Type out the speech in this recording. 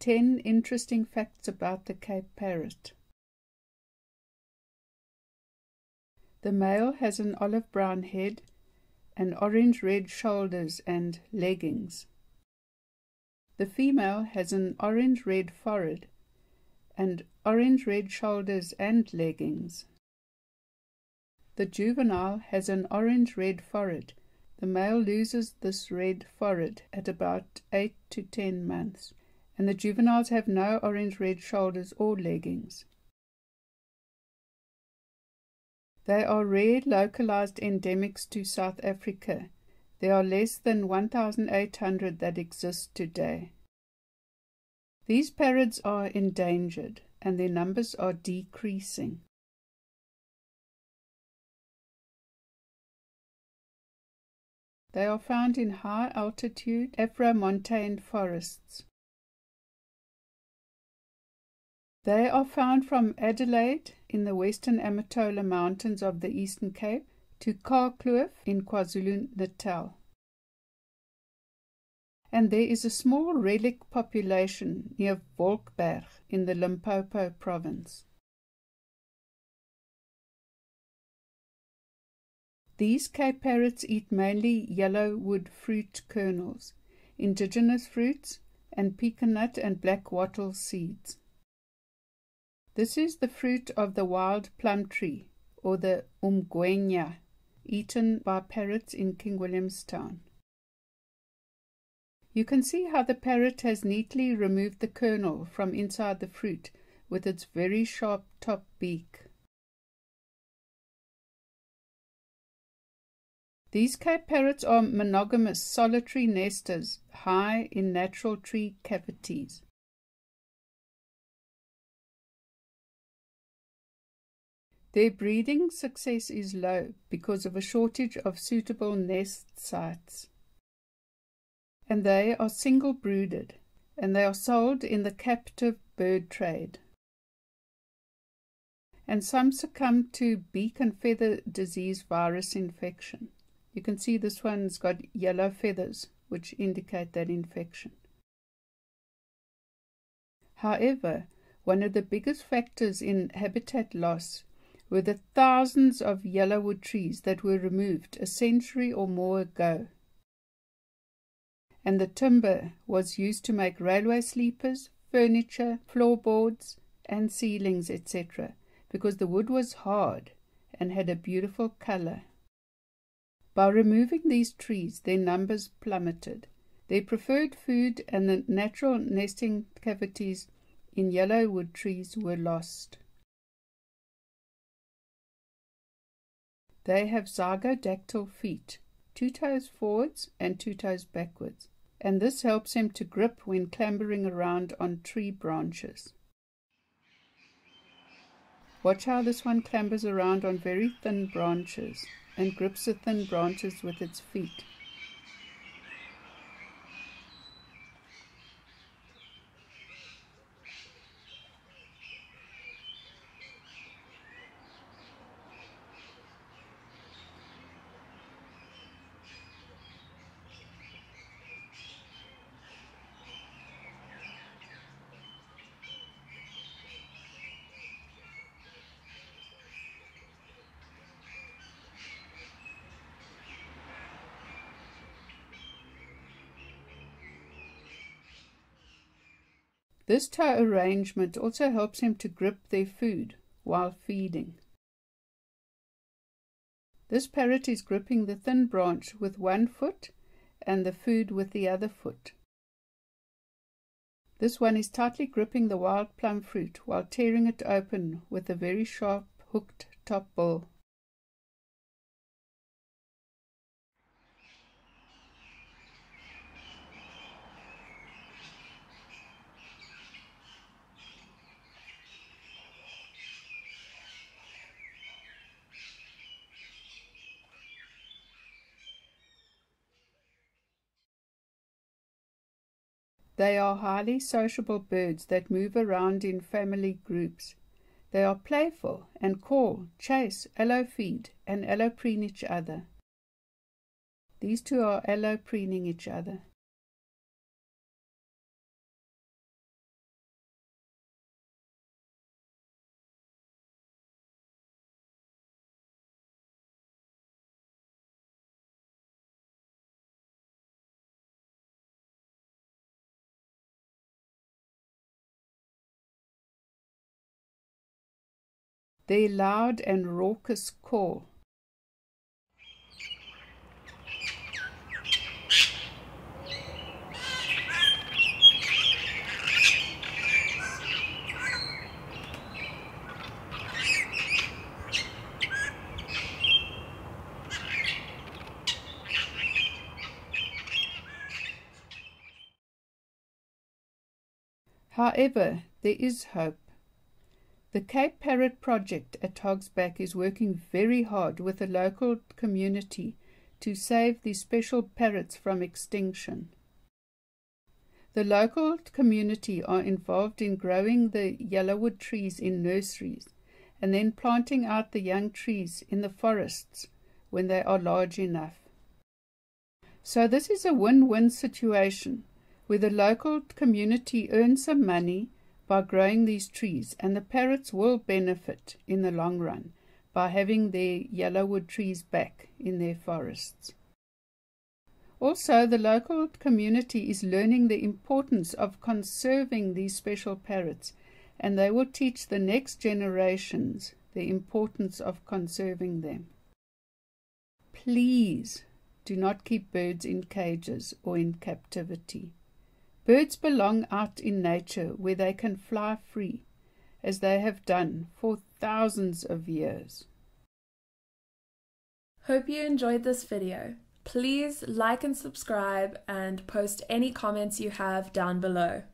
10 interesting facts about the Cape parrot. The male has an olive brown head and orange red shoulders and leggings. The female has an orange red forehead and orange red shoulders and leggings. The juvenile has an orange red forehead. The male loses this red forehead at about 8 to 10 months, and the juveniles have no orange red shoulders or leggings. They are rare localized endemics to South Africa. There are less than 1,800 that exist today. These parrots are endangered and their numbers are decreasing. They are found in high altitude Afro-montane forests. They are found from Adelaide in the western Amatola Mountains of the Eastern Cape to Karkloof in KwaZulu-Natal. And there is a small relic population near Wolkberg in the Limpopo province. These Cape parrots eat mainly yellow wood fruit kernels, indigenous fruits, and pecan nut and black wattle seeds. This is the fruit of the wild plum tree, or the umgwenya, eaten by parrots in King Williamstown. You can see how the parrot has neatly removed the kernel from inside the fruit with its very sharp top beak. These Cape parrots are monogamous solitary nesters high in natural tree cavities. Their breeding success is low because of a shortage of suitable nest sites. And they are single brooded and they are sold in the captive bird trade. And some succumb to beak and feather disease virus infection. You can see this one's got yellow feathers, which indicate that infection. However, one of the biggest factors in habitat loss were the thousands of yellowwood trees that were removed a century or more ago. And the timber was used to make railway sleepers, furniture, floorboards, and ceilings, etc., because the wood was hard and had a beautiful color. By removing these trees, their numbers plummeted. Their preferred food and the natural nesting cavities in yellowwood trees were lost. They have zygodactyl feet, two toes forwards and two toes backwards, and this helps them to grip when clambering around on tree branches. Watch how this one clambers around on very thin branches and grips the thin branches with its feet. This toe arrangement also helps him to grip their food while feeding. This parrot is gripping the thin branch with one foot and the food with the other foot. This one is tightly gripping the wild plum fruit while tearing it open with a very sharp hooked top bill. They are highly sociable birds that move around in family groups. They are playful and call, chase, allofeed, and allopreen each other. These two are allopreening each other. Their loud and raucous call. However, there is hope. The Cape Parrot Project at Hogsback is working very hard with the local community to save these special parrots from extinction. The local community are involved in growing the yellowwood trees in nurseries and then planting out the young trees in the forests when they are large enough. So this is a win-win situation where the local community earns some money by growing these trees, and the parrots will benefit in the long run by having their yellowwood trees back in their forests. Also, the local community is learning the importance of conserving these special parrots, and they will teach the next generations the importance of conserving them. Please do not keep birds in cages or in captivity. Birds belong out in nature where they can fly free, as they have done for thousands of years. Hope you enjoyed this video. Please like and subscribe and post any comments you have down below.